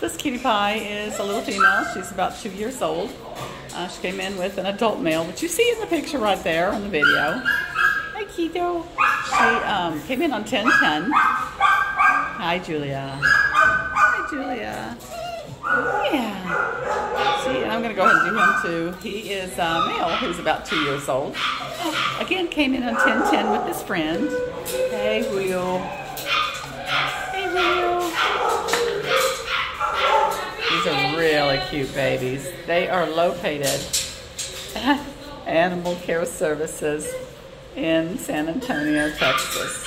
This cutie pie is a little female. She's about two years old. Uh, she came in with an adult male, which you see in the picture right there on the video. Hi, Keto. She um, came in on 1010. Hi, Julia. Hi, Julia. Yeah. See, I'm going to go ahead and do him too. He is a male who's about two years old. Again, came in on 1010 with his friend. Hey, These are really cute babies. They are located at Animal Care Services in San Antonio, Texas.